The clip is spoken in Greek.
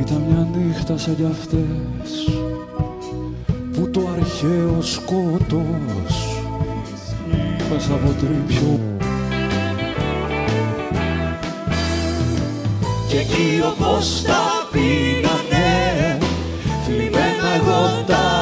Ήταν μια νύχτα σαν κι αυτές που το αρχαίο σκότος μέσα από τρίπιο Και εκεί όπως τα πήγανε θλιμμένα γόντα